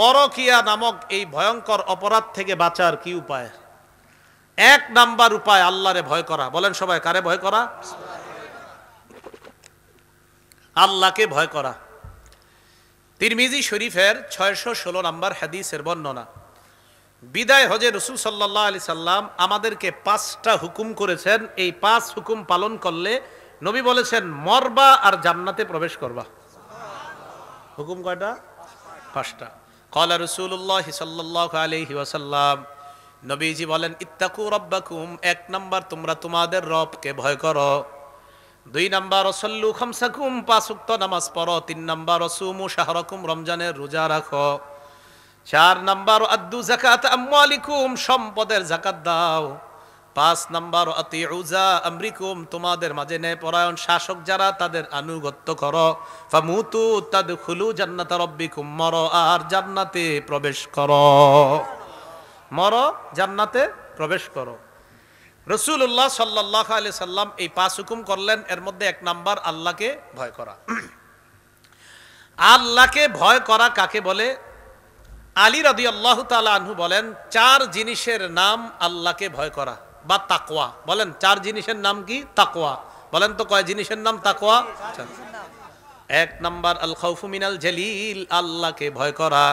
পরকিয়া নামক এই ভয়ঙ্কর অপরাধ থেকে বাঁচার কি উপায়? এক নাম্বার উপায় আল্লাহরে ভয় করা। বলেন সবাই, কারে ভয় করা? আল্লাহকে ভয় করা। তিরমিজি শরীফের ছয়শো ষোলো নম্বর হাদিসের বর্ণনা। বিদায় হজে রসুল সাল্লাহ আলি সাল্লাম আমাদেরকে পাঁচটা হুকুম করেছেন। এই পাঁচ হুকুম পালন করলে নবী বলেছেন, মরবা আর জান্নাতে প্রবেশ করবা। হুকুম কয়টা? পাঁচটা। কলা রসুল্লাহ সাল্লাহ আলহি ওয়াসাল্লাম নবীজি বলেন, ইত্তাকু রব্বাকুম, এক নম্বর তোমরা তোমাদের রবকে ভয় করো। দুই নাম্বার, অসল্লু খামসাকুম পাশুক্ত নামাজ পড়ো। তিন নাম্বার, অসুমু শাহরকুম, রমজানের রোজা রাখো। চার নাম্বার আদ্দু জাকাত আম্মালিকুম সম্পদের জাকাত দাও। পাঁচ নাম্বার অতি উজা আমরিকুম, তোমাদের মাঝে ন্যায় পরায়ণ শাসক যারা, তাদের আনুগত্য করো। ফামুতু তাদ খুলু জান্নাত রব্বিকুম, মর আর জান্নাতে প্রবেশ করো। মর, জান্নাতে প্রবেশ করো। রসুল্লাহ সাল্লাহ আলি সাল্লাম এই পাঁচ হুকুম করলেন, এর মধ্যে এক নাম্বার, আল্লাহকে ভয় করা। আল্লাহকে ভয় করা কাকে বলে? আলী রাদি আল্লাহ আনহু বলেন, চার জিনিসের নাম আল্লাহকে ভয় করা। বা তাকোয়া বলেন, চার জিনিসের নাম কি? তাকোয়া বলেন তো কয় জিনিসের নাম তাকোয়া এক নাম্বার আল খৌফু মিনাল জলিল, আল্লাহকে ভয় করা।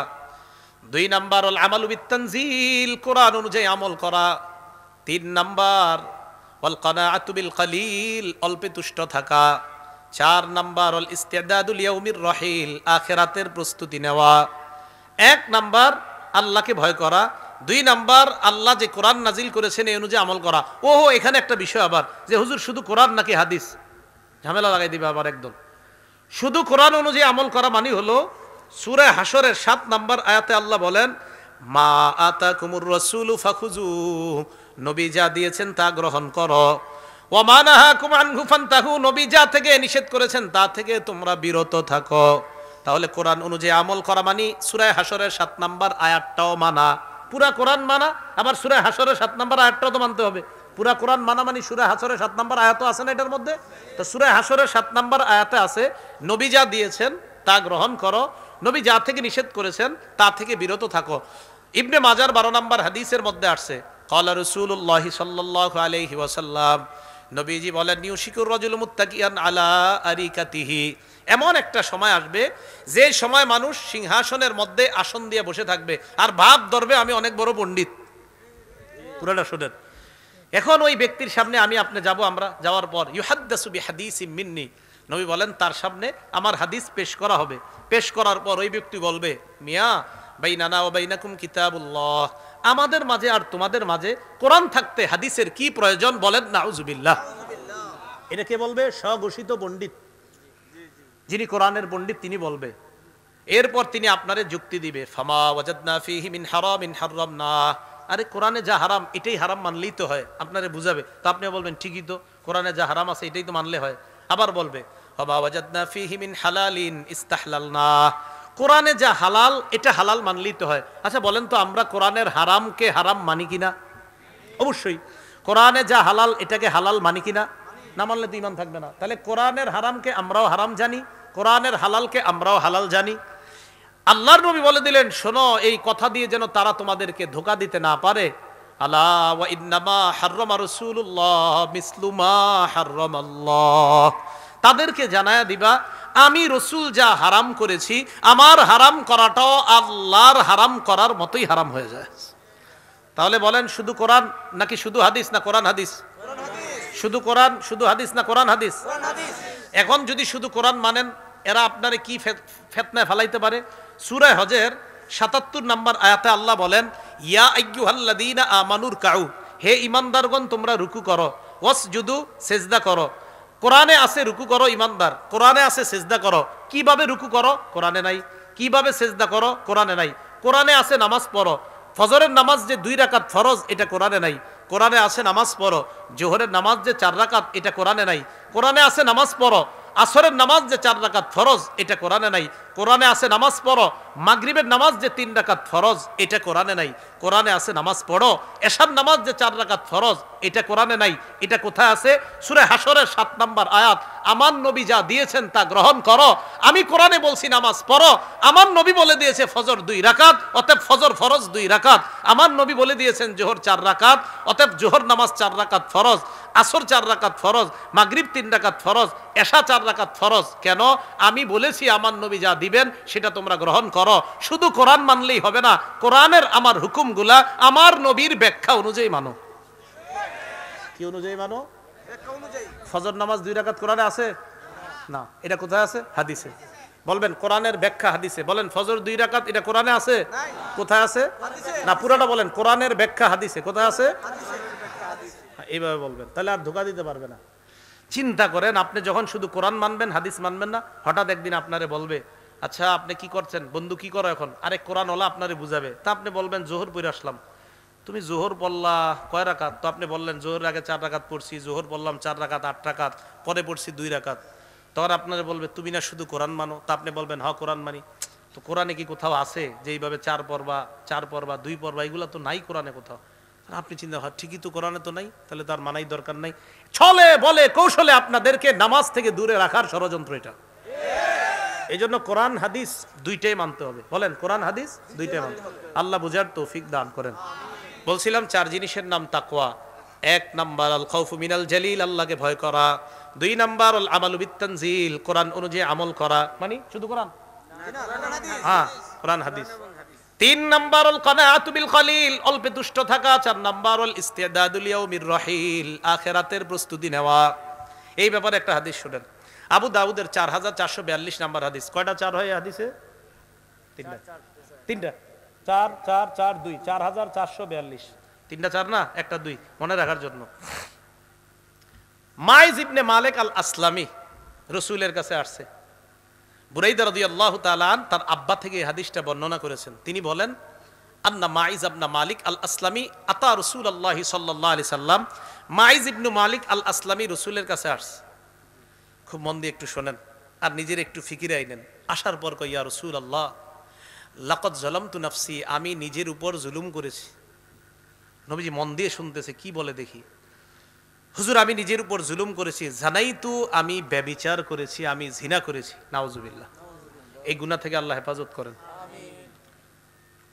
দুই নাম্বার আল আমাল বিত্তানজিল, কোরআন অনুযায়ী আমল করা। তিন নাম্বার অল কানাআতুবিল কালিল অল্পে তুষ্ট থাকা। চার নাম্বার অল ইস্তেদাদুল ইয়াউমির রহিল, আখেরাতের প্রস্তুতি নেওয়া। এক নাম্বার, আল্লাহকে ভয় করা। দুই নাম্বার, আল্লাহ যে কোরআন নাজিল করেছেন এই অনুযায়ী আমল করা। ওহো, এখানে একটা বিষয় আবার, যে হুজুর শুধু কোরআন নাকি হাদিস? ঝামেলা লাগাই দিবে আবার একদম। শুধু কোরআন অনুযায়ী আমল করা মানে হলো, সুরে হাসরের সাত নাম্বার আয়াতে আল্লাহ বলেন, মা আতা কুমুর রসুল ফাখুজু নবী যা দিয়েছেন তা গ্রহণ করো। ওমানাহা কুমান গুফান তাহু নবী যা থেকে নিষেধ করেছেন তা থেকে তোমরা বিরত থাকো। তাহলে কোরআন অনুযায়ী আমল করা মানি সুরায় হাসরের সাত নাম্বার আয়াতটাও মানা। পুরা কোরআন মানা, আবার সুরে হাসরের সাত নম্বর আয়াতটাও তো মানতে হবে। পুরা কোরআন মানা মানি সুরে হাসরের সাত নাম্বার আয়াত আছে না এটার মধ্যে? তো সুরে হাসরের সাত নাম্বার আয়াতে আছে, নবী যা দিয়েছেন, তা গ্রহণ করো। নবী যা থেকে নিষেধ করেছেন, তা থেকে বিরত থাকো। ইবনে মাজার বারো নাম্বার হাদিসের মধ্যে আসছে, কলা রসুল্লাহ সাল্লাহ আলহি ওয়াসাল্লাম নবীজি বলেন নিউশিকুর রজুল মুত্তাকিয়ান আলা আরিকাতিহি। এমন একটা সময় আসবে, যে সময় মানুষ সিংহাসনের মধ্যে আসন দিয়ে বসে থাকবে। আর ভাব ধরবে, আমি অনেক বড় পণ্ডিত। পুরোটা শোনেন। এখন ওই ব্যক্তির সামনে আমি আপনি যাব, আমরা যাওয়ার পর। ইউহাদ্দাসুবি হাদিস মিন্নি। নবী বলেন, তার সামনে আমার হাদিস পেশ করা হবে। পেশ করার পর ওই ব্যক্তি বলবে, মিয়া, বাইনানা ও বাইনাকুম কিতাবুল্লাহ। আমাদের মাঝে আর তোমাদের মাঝে কোরআন থাকতে হাদিসের কি প্রয়োজন বলেন? নাউজুবিল্লাহ। এটা কে বলবে? স্বঘোষিত পণ্ডিত। যিনি কোরআনের পণ্ডিত, তিনি বলবে। এরপর তিনি আপনারে যুক্তি দিবে। মিন হারামিন হারামনা আরে, কোরআনে যা হারাম, এটাই হারাম মানলেই তো হয়। আপনারে বুঝাবে। তো আপনি বলবেন, ঠিকই তো। কোরআনে যা হারাম আছে, এটাই তো মানলে হয়। আবার বলবে, ফামা ওয়াজাদনা ফিহি মিন হালালিন ইস্তাহলালনা। কোরআনে যা হালাল, এটা হালাল মানলেই তো হয়। আচ্ছা বলেন তো আমরা কোরআনের হারামকে হারাম মানি কিনা? অবশ্যই। কোরআনে যা হালাল, এটাকে হালাল মানি কিনা? না মানলে তো ইমান থাকবে না। তাহলে কোরআনের হারামকে আমরাও হারাম জানি, কোরআনের হালালকে আমরাও হালাল জানি। আল্লাহর নবী বলে দিলেন, শোনো, এই কথা দিয়ে যেন তারা তোমাদেরকে ধোকা দিতে না পারে। আল্লাহ ইন্নামা হাররামা রাসূলুল্লাহ মিসলুমা হাররামাল্লাহ। তাদেরকে জানায়া দিবা, আমি রসুল যা হারাম করেছি, আমার হারাম করাটাও আল্লাহর হারাম করার মতোই হারাম হয়ে যায়। তাহলে বলেন, শুধু কোরআন নাকি শুধু হাদিস না কোরআন হাদিস? শুধু কোরআন, শুধু হাদিস না কোরআন হাদিস? এখন যদি শুধু কোরআন মানেন, এরা আপনারে কি ফেতনায় ফেলাইতে পারে? সুরায় হজের সাতাত্তর নাম্বার আয়াতে আল্লাহ বলেন, ইয়া আইয়ুহাল্লাদিনা আমানুর কাউ, হে ইমানদারগণ তোমরা রুকু করো ওয়াস জুদু সেজদা করো। কোরআনে আছে রুকু করো, ইমানদার। কোরআনে আছে সেজদা করো। কীভাবে রুকু করো? কোরআনে নাই। কীভাবে সেজদা করো? কোরআনে নাই। কোরআনে আছে নামাজ পড়ো। ফজরের নামাজ যে দুই রাকাত ফরজ, এটা কোরআনে নাই। কোরআনে আছে নামাজ পড়ো। জোহরের নামাজ যে চার রাকাত, এটা কোরআনে নাই। কোরআনে আছে নামাজ পড়ো। আসরের নামাজ যে চার রাকাত ফরজ, এটা কোরআনে নাই। কোরআনে আছে নামাজ পড়ো। মাগরিবের নামাজ যে তিন রাকাত ফরজ, এটা কোরআনে নাই। কোরআনে আছে নামাজ পড়ো। এশার নামাজ যে চার রাকাত ফরজ, এটা কোরআনে নাই। এটা কোথায় আছে? সুরে হাসরের সাত নাম্বার আয়াত, আমার নবী যা দিয়েছেন তা গ্রহণ করো। আমি কোরআনে বলছি নামাজ পড়ো। আমার নবী বলে দিয়েছে ফজর দুই রাকাত, অতএব ফজর ফরজ দুই রাকাত। আমার নবী বলে দিয়েছেন জোহর চার রাকাত, অতএব জোহর নামাজ চার রাকাত ফরজ। আসর চার রাকাত ফরজ, মাগরিব তিন রাকাত ফরজ, এশা চার রাকাত ফরজ। কেন? আমি বলেছি, আমার নবী যা দিবেন সেটা তোমরা গ্রহণ করো। শুধু কোরআন মানলেই হবে না কোরআনের আমার হুকুমগুলা আমার নবীর ব্যাখ্যা অনুযায়ী মানো। কি অনুযায়ী মানো? ফজর নামাজ দুই রাকাত কোরআনে আছে? না এটা কোথায় আছে? হাদিসে। বলবেন কোরআনের ব্যাখ্যা হাদিসে। বলেন ফজর দুই রাকাত এটা কোরআনে আছে? কোথায় আছে? না পুরাটা বলেন কোরআনের ব্যাখ্যা হাদিসে। কোথায় আছে? এইভাবে বলবেন তাহলে আর ধোকা দিতে পারবে না। চিন্তা করেন আপনি যখন শুধু কোরআন মানবেন হাদিস মানবেন না হঠাৎ একদিন আপনারে বলবে আচ্ছা আপনি কি করছেন? বন্ধু, কি করো এখন? আরে কোরআন ওলা আপনারে বুঝাবে। তা আপনি বলবেন, জোহর পড়ে আসলাম। তুমি জোহর বললা কয় রাকাত? তো আপনি বললেন জোহর আগে চার রাকাত পড়ছি, জোহর বললাম চার রাকাত, আট রাকাত, পরে পড়ছি দুই রাকাত। তখন আপনারা বলবে, তুমি না শুধু কোরআন মানো? তা আপনি বলবেন হ্যাঁ কোরআন মানি। তো কোরআনে কি কোথাও আছে যে এইভাবে চার পর্বা চার পর্বা দুই পর্বা এগুলো তো নাই কোরআনে কোথাও। আপনি চিন্তা হয় ঠিকই তো কোরআনে তো নাই, তাহলে তার মানাই দরকার নাই। ছলে বলে কৌশলে আপনাদেরকে নামাজ থেকে দূরে রাখার ষড়যন্ত্র এটা। এই জন্য কোরআন, হাদিস দুইটাই মানতে হবে। বলেন, কোরআন, হাদিস দুইটাই মানতে। আল্লাহ বুঝার তৌফিক দান করেন। বলছিলাম চার জিনিসের নাম তাকওয়া। এক নাম্বার আল খাউফু মিনাল জালিল, আল্লাহকে ভয় করা। দুই নাম্বার আল আমালু বিত্তানজিল, কোরআন অনুযায়ী আমল করা। মানে শুধু কোরআন? হ্যাঁ কোরআন, হাদিস। তিন নাম্বার আল কানাআতু বিল কলিল অল্পে দুষ্ট থাকা। চার নাম্বার আল ইস্তিদাদুল ইয়াউমির রহিল, আখিরাতের প্রস্তুতি নেওয়া। এই ব্যাপারে একটা হাদিস শুনেন। আবু দাউদের চার হাজার চারশো বিয়াল্লিশ নাম্বার হাদিস। কয়টা চার হয় হাদিসে? তিনটা। তিনটা। চার চার চার দুই। চার হাজার চারশো বিয়াল্লিশ। তিনটা চার না? একটা দুই। মনে রাখার জন্য। মাইজ ইবনে মালিক আল আসলামী রসুলের কাছে আসছে। বুরাইদা রদি আল্লাহ তালান তার আব্বা থেকে হাদিসটা বর্ণনা করেছেন। তিনি বলেন আন্না মাইজ আবনা মালিক আল আসলামী আতা রসুল আল্লাহি সাল্লাহ আলি সাল্লাম। মাইজ ইবনু মালিক আল আসলামী রসুলের কাছে আসছে। খুব মন দিয়ে একটু শোনেন আর নিজের একটু ফিকিরে আইনেন আসার পর কই ইয়া রসুল আল্লাহ লাকত জলম তু নাফসি আমি নিজের উপর জুলুম করেছি। নবীজি মন দিয়ে শুনতেছে কি বলে দেখি? হুজুর আমি নিজের উপর জুলুম করেছি জানাই তো আমি ব্যবিচার করেছি আমি জিনা করেছি। নাওজুবিল্লাহ এই গুনাহ থেকে আল্লাহ হেফাজত করেন।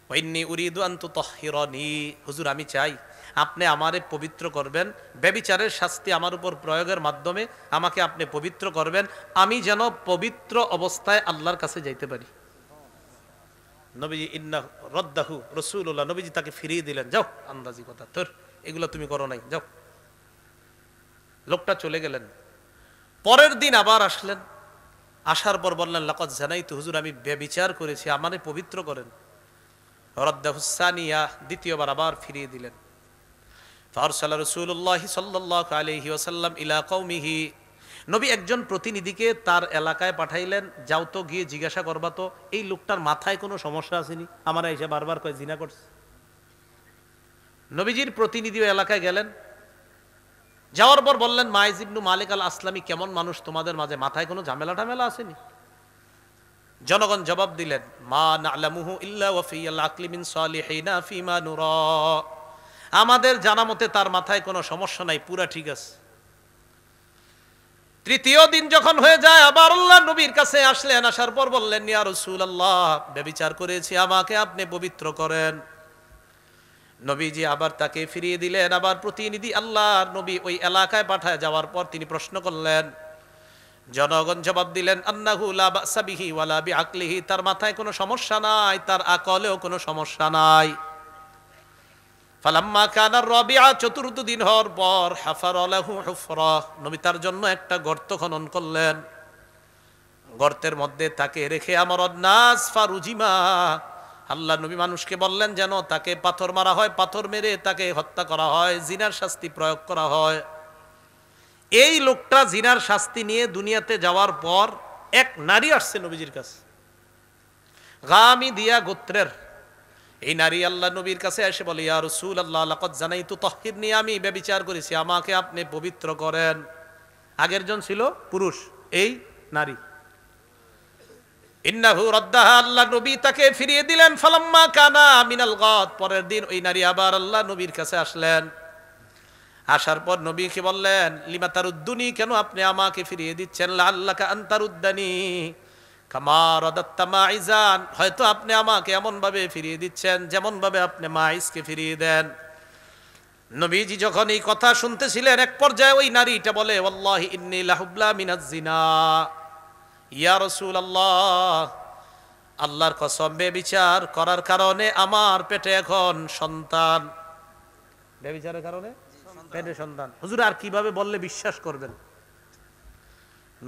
ওয়াইন্নি উরিদু আন্তু তহিরনি হুজুর আমি চাই আপনি আমারে পবিত্র করবেন। ব্যবিচারের শাস্তি আমার উপর প্রয়োগের মাধ্যমে আমাকে আপনি পবিত্র করবেন। আমি যেন পবিত্র অবস্থায় আল্লাহর কাছে যাইতে পারি। নবীজি, ইন্না রদ্দাহু রসুল্লাহ নবীজি তাকে ফিরিয়ে দিলেন, যাও, আন্দাজি কথা তোর, এগুলো তুমি করো নাই, যাও। লোকটা চলে গেলেন। পরের দিন আবার আসলেন। আসার পর বললেন লাকত জানাই তো হুজুর, আমি ব্যবিচার করেছি, আমারে পবিত্র করেন। রদ্দাহুসানিয়া দ্বিতীয়বার আবার ফিরিয়ে দিলেন। ফারসাল্লাহ রসুল্লাহ সাল্লাহ আলহি ওসাল্লাম ইলা কৌমিহি নবী একজন প্রতিনিধিকে তার এলাকায় পাঠাইলেন, যাও তো গিয়ে জিজ্ঞাসা করবা তো, এই লোকটার মাথায় কোনো সমস্যা আসেনি? আমার এসে বারবার কয়, জিনা করছে। নবীজির প্রতিনিধি এলাকায় গেলেন। যাওয়ার পর বললেন মাইজিবনু মালিক আল আসলামী কেমন মানুষ তোমাদের মাঝে? মাথায় কোনো ঝামেলা টামেলা আসেনি? জনগণ জবাব দিলেন, মা নালামুহু ইল্লা ওয়াফিয়াল আকলি মিন সালিহিনা ফিমা নুরা। আমাদের জানা মতে তার মাথায় কোনো সমস্যা নাই, পুরা ঠিক আছে। তৃতীয় দিন যখন হয়ে যায়, আবার আল্লাহ নবীর কাছে আসলেন, আসার পর বললেন, ইয়া রাসূলুল্লাহ ব্যভিচার করেছি, আমাকে আপনি পবিত্র করেন। নবীজি আবার তাকে ফিরিয়ে দিলেন, আবার প্রতিনিধি আল্লাহর নবী ওই এলাকায় পাঠায় যাওয়ার পর তিনি প্রশ্ন করলেন। জনগণ জবাব দিলেন, আন্নাহু লা বাসা বিহি ওয়ালা বিআকলিহি, তার মাথায় কোনো সমস্যা নাই, তার আকলেও কোনো সমস্যা নাই। ফালাম্মা কানার রবিআ, চতুর্থ দিন হওয়ার পর হাফার আলাহু হুফরা। নবী তার জন্য একটা গর্ত খনন করলেন। গর্তের মধ্যে তাকে রেখে আমার নাস ফারুজিমা। আল্লাহ নবী মানুষকে বললেন যেন তাকে পাথর মারা হয়, পাথর মেরে তাকে হত্যা করা হয়, জিনার শাস্তি প্রয়োগ করা হয়। এই লোকটা জিনার শাস্তি নিয়ে দুনিয়াতে যাওয়ার পর এক নারী আসছে নবীজির কাছে। গামি দিয়া গোত্রের এই নারী আল্লাহ নবীর কাছে এসে বলে, ইয়া রসুল আল্লাহ লাকত জানাই তো তহির নিয়ে আমি ব্যবিচার করেছি, আমাকে আপনি পবিত্র করেন। আগের জন ছিল পুরুষ, এই নারী। ইন্নাহু রদ্দাহা, আল্লাহ নবী তাকে ফিরিয়ে দিলেন, ফালাম্মা কানা মিনাল গাদ। পরের দিন ওই নারী আবার আল্লাহ নবীর কাছে আসলেন। আসার পর নবীকে বললেন, লিমা তারুদ্দুনি, কেন আপনি আমাকে ফিরিয়ে দিচ্ছেন? আল্লাহকে আন্তারুদ্দানি। হয়তো আপনি আমাকে এমন ভাবে ফিরিয়ে দিচ্ছেন যেমন ভাবে আপনি মাইসকে ফিরিয়ে দেন। নবীজি যখন এই কথা শুনতেছিলেন এক পর্যায়ে ওই নারীটা বলে ইন্নী লাহুবলা ইয়া রসুল আল্লাহ আল্লাহর কসম বিচার করার কারণে আমার পেটে এখন সন্তান। বেবিচারের কারণে? পেটে সন্তান। হুজুর আর কীভাবে বললে বিশ্বাস করবেন?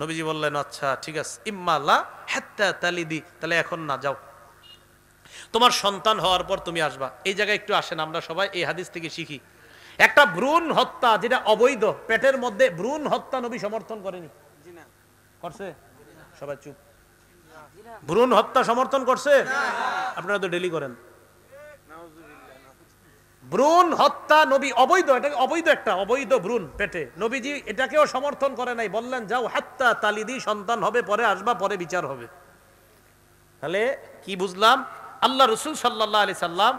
নবীজি বললেন আচ্ছা ঠিক আছে। ইম্মাল্লাহ হ্যাত্তা তালিদি তাহলে এখন না যাও। তোমার সন্তান হওয়ার পর তুমি আসবা। এই জায়গায় একটু আসেন আমরা সবাই এই হাদিস থেকে শিখি। একটা ভ্রূণ হত্যা যেটা অবৈধ পেটের মধ্যে ভ্রূণ হত্যা নবী সমর্থন করেনি। করছে? সবাই চুপ। ভ্রূণ হত্যা সমর্থন করছে? আপনারা তো ডেলি করেন। ভ্রূণ হত্যা, নবী অবৈধ এটা অবৈধ একটা, অবৈধ ভ্রূণ পেটে। নবীজি এটাকেও সমর্থন করে নাই, বললেন, যাও, হাত্তা তালিদি, সন্তান হবে, পরে আসবা, পরে বিচার হবে। তাহলে কি বুঝলাম? আল্লাহ রসুল সাল্লাহ আলি সাল্লাম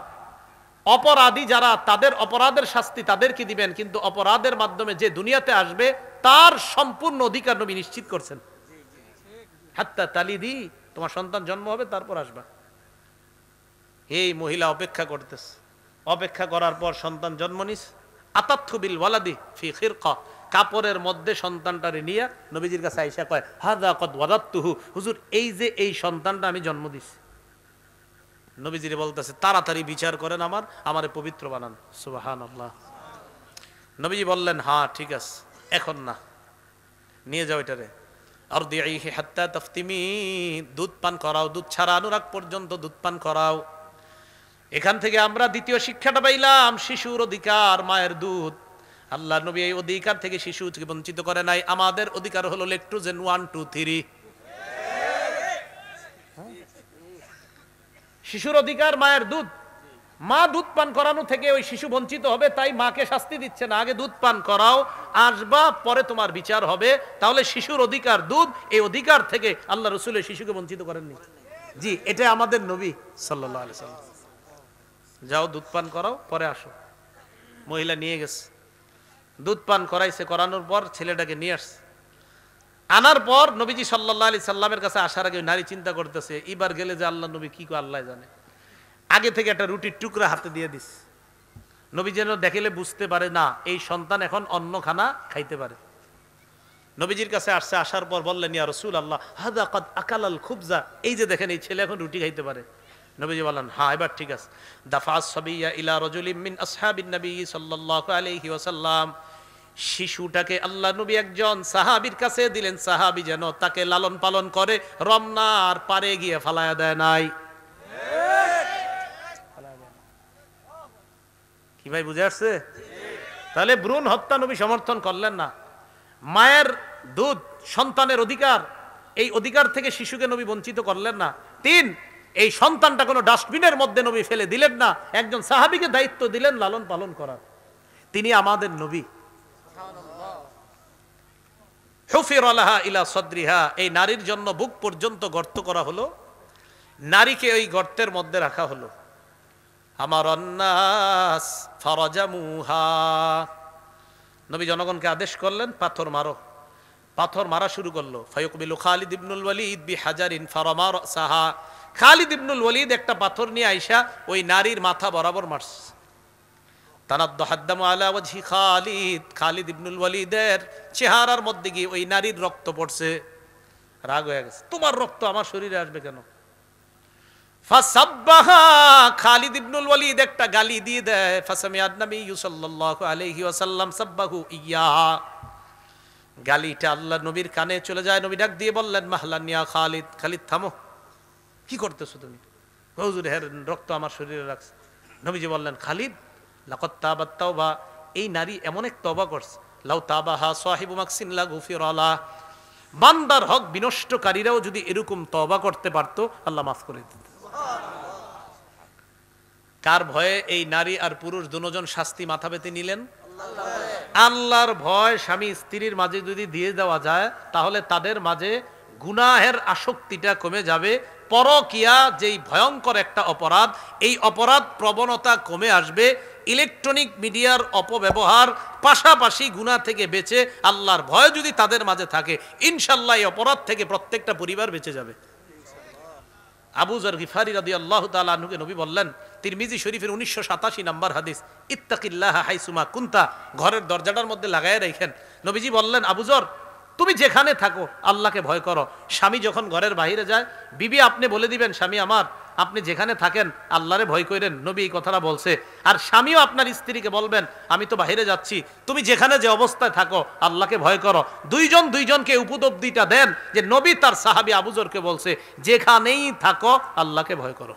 অপরাধী যারা, তাদের অপরাধের শাস্তি তাদেরকে দিবেন? কিন্তু অপরাধের মাধ্যমে যে দুনিয়াতে আসবে, তার সম্পূর্ণ অধিকার নবী নিশ্চিত করছেন। হাত্তা তালিদি, তোমার সন্তান জন্ম হবে, তারপর আসবা। এই মহিলা অপেক্ষা করতেছে। অপেক্ষা করার পর সন্তান জন্ম নিস। আতাত্থবিল ওয়ালাদি ফি খিরকা। কাপড়ের মধ্যে সন্তানটারে নিয়ে নবীজির কাছে আইসা কয় হাদা কদ ওয়াদাত্তুহু হুজুর, এই যে এই সন্তানটা আমি জন্ম দিছি। নবীজিরে বলতেছে, তাড়াতাড়ি বিচার করেন আমার, আমারে পবিত্র বানান। সুবাহান আল্লাহ নবীজি বললেন হ্যাঁ ঠিক আছে, এখন না। নিয়ে যাও এটারে। আর দিয়ে হাত্তা তফতিমি। দুধ পান করাও, দুধ ছাড়া, অনুরাগ পর্যন্ত দুধ পান করাও। এখান থেকে আমরা দ্বিতীয় শিক্ষাটা পাইলাম, শিশুর অধিকার, মায়ের দুধ। আল্লাহ নবী এই অধিকার থেকে শিশু বঞ্চিত করে নাই। আমাদের অধিকার হলো লেকট্রোজেন ওয়ান, টু, থ্রি। শিশুর অধিকার, মায়ের দুধ। মা দুধ পান করানো থেকে ওই শিশু বঞ্চিত হবে, তাই মাকে শাস্তি দিচ্ছে না। আগে দুধ পান করাও, আসবা, পরে তোমার বিচার হবে। তাহলে শিশুর অধিকার দুধ, এই অধিকার থেকে আল্লাহ রসুলের শিশুকে বঞ্চিত করেননি। জি এটা আমাদের নবী সাল্লাহ আলি সাল্লাম যাও দুধ পান করাও, পরে আসো। মহিলা নিয়ে গেছে। দুধ পান করাইছে, করানোর পর ছেলেটাকে নিয়ে আসছে। আনার পর নবীজি সাল্লাহ আলি সাল্লামের কাছে আসার আগে নারী চিন্তা করতেছে, এবার গেলে যে আল্লাহ নবী কি আল্লাহ জানে। আগে থেকে একটা রুটির টুকরা হাতে দিয়ে দিস। নবী যেন দেখলে বুঝতে পারে, না, এই সন্তান এখন অন্য খানা খাইতে পারে। নবীজির কাছে আসছে, আসার পর বললেন, ইয়া রসুল আল্লাহ হাদা কাদ আকালাল খুবজা। এই যে দেখেন, এই ছেলে এখন রুটি খাইতে পারে। নবীজি বলেন হ্যাঁ এবার ঠিক আছে। দাফাস সাবিয়া ইলা রজুলিম মিন আসহাবিন নবী সাল্লাল্লাহু আলাইহি ওয়াসাল্লাম। শিশুটাকে আল্লাহ নবী একজন সাহাবীর কাছে দিলেন, সাহাবী যেন তাকে লালন পালন করে, রমনার পারে গিয়ে ফালায়া দেয় নাই। কি ভাই, বুঝে আসছে? তাহলে ভ্রূণ হত্যা নবী সমর্থন করলেন না। মায়ের দুধ সন্তানের অধিকার, এই অধিকার থেকে শিশুকে নবী বঞ্চিত করলেন না। তিন এই সন্তানটা কোনো ডাস্টবিনের মধ্যে নবী ফেলে দিলেন না, একজন সাহাবিকে দায়িত্ব দিলেন লালন পালন করার। তিনি আমাদের নবী। হুফির আলাহা ইলা সদ্রিহা, এই নারীর জন্য বুক পর্যন্ত গর্ত করা হলো। নারীকে ওই গর্তের মধ্যে রাখা হলো। আমার অন্নাস ফরজামুহা। নবী জনগণকে আদেশ করলেন, পাথর মারো। পাথর মারা শুরু করল। ফায়ুকবিলু খালিদ ইবনুল ওয়ালিদ বি হাজারিন ফারমার সাহা খালিদ ইবনুল ওলিদ একটা পাথর নিয়ে আইসা ওই নারীর মাথা বরাবর মারছে। তানাদ্দ হাদ্দাম আলা ওয়াজহি খালিদ। খালিদ চেহারার মধ্যে গিয়ে ওই নারীর রক্ত পড়ছে। রাগ হয়ে গেছে। তোমার রক্ত আমার শরীরে আসবে কেন? খালিদ ইবনুল ওয়ালিদ একটা গালি দিয়ে দেয়। ফাসামিয়াত নবী সাল্লাল্লাহু আলাইহি ওয়াসাল্লাম সাব্বাহু ইয়া গালিটা আল্লাহ নবীর কানে চলে যায়। নবী ডাক দিয়ে বললেন মাহলানিয়া খালিদ খালিদ থামো। কি করতেছো তুমি? হুজুর, হের রক্ত আমার শরীরে রাখছে। নবীজি বললেন, খালিদ লাকত তাবাত তাওবা। এই নারী এমন এক তবা করছে। লাউ তাবাহা সাহিবু মাকসিন বান্দার হক বিনষ্টকারীরাও যদি এরকম তবা করতে পারতো, আল্লাহ মাফ করে দিত কার ভয়ে এই নারী আর পুরুষ দুজন শাস্তি মাথা পেতে নিলেন? আল্লাহর ভয় স্বামী স্ত্রীর মাঝে যদি দিয়ে দেওয়া যায়, তাহলে তাদের মাঝে গুনাহের আসক্তিটা কমে যাবে পরকিয়া, যেই ভয়ঙ্কর একটা অপরাধ, এই অপরাধ প্রবণতা কমে আসবে, ইলেকট্রনিক মিডিয়ার অপব্যবহার পাশাপাশি গুণা থেকে বেঁচে, আল্লাহর ভয় যদি তাদের মাঝে থাকে ইনশাল্লাহ এই অপরাধ থেকে প্রত্যেকটা পরিবার বেঁচে যাবে। আবু জর গিফারি রাদি আল্লাহ তালুকে নবী বললেন, তিরমিজি শরীফের উনিশশো সাতাশি নাম্বার হাদিস, ইত্তাকিল্লাহ হাইসুমা কুন্তা, ঘরের দরজাটার মধ্যে লাগাই রেখেন। নবীজি বললেন আবুজর তুমি যেখানে থাকো, আল্লাহকে ভয় করো। স্বামী যখন ঘরের বাহিরে যায়, বিবি আপনি বলে দিবেন, স্বামী আমার, আপনি যেখানে থাকেন, আল্লাহরে ভয় করেন নবী এই কথাটা বলছে। আর স্বামীও আপনার স্ত্রীকে বলবেন, আমি তো বাইরে যাচ্ছি, তুমি যেখানে যে অবস্থায় থাকো, আল্লাহকে ভয় করো। দুইজন দুইজনকে উপদব্দিটা দেন যে নবী তার সাহাবি আবুজরকে বলছে, যেখানেই থাকো, আল্লাহকে ভয় করো।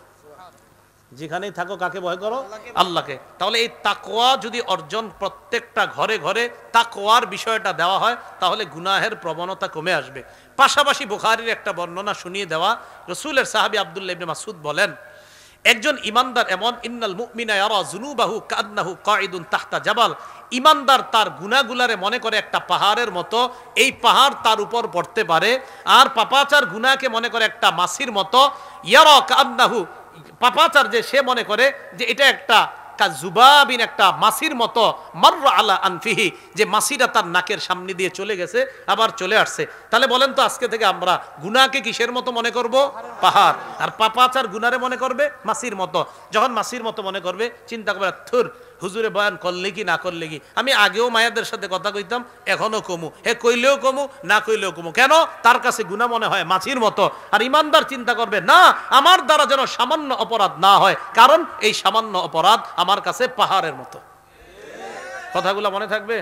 যেখানেই থাকো, কাকে ভয় করো? আল্লাহকে। তাহলে এই তাকোয়া যদি অর্জন প্রত্যেকটা ঘরে ঘরে তাকোয়ার বিষয়টা দেওয়া হয়, তাহলে গুনাহের প্রবণতা কমে আসবে। পাশাপাশি বুখারির একটা বর্ণনা শুনিয়ে দেওয়া, রসুলের সাহাবি আবদুল্লাহ ইবনে মাসুদ বলেন, একজন ইমানদার এমন, ইন্নাল মুমিনা ইয়ারা জুনুবাহু কান্নাহু কাইদুন তাহতা জাবাল। ইমানদার তার গুনাগুলারে মনে করে একটা পাহাড়ের মতো, এই পাহাড় তার উপর পড়তে পারে, আর পাপাচার গুনাকে মনে করে একটা মাসির মতো, ইয়ারা কান্নাহু পাপাচার যে সে মনে করে যে এটা একটা একটা মাসির মতো, মার্র আলা আনফিহি, যে তার নাকের সামনে দিয়ে চলে গেছে, আবার চলে আসছে। তাহলে বলেন তো আজকে থেকে আমরা গুনাকে কিসের মতো মনে করব? পাহাড়। আর পাপাচার গুনারে মনে করবে? মাসির মতো। যখন মাসির মতো মনে করবে, চিন্তা করবে, থুর হুজুরে বয়ান করলে কি, না করলে কি? আমি আগেও মায়াদের সাথে কথা কইতাম, এখনও কমু। হে কইলেও কমু, না কইলেও কমু। কেন? তার কাছে গুণা মনে হয় মাছির মতো। আর ইমানদার চিন্তা করবে, না, আমার দ্বারা যেন সামান্য অপরাধ না হয়, কারণ এই সামান্য অপরাধ আমার কাছে পাহাড়ের মতো। কথাগুলো মনে থাকবে?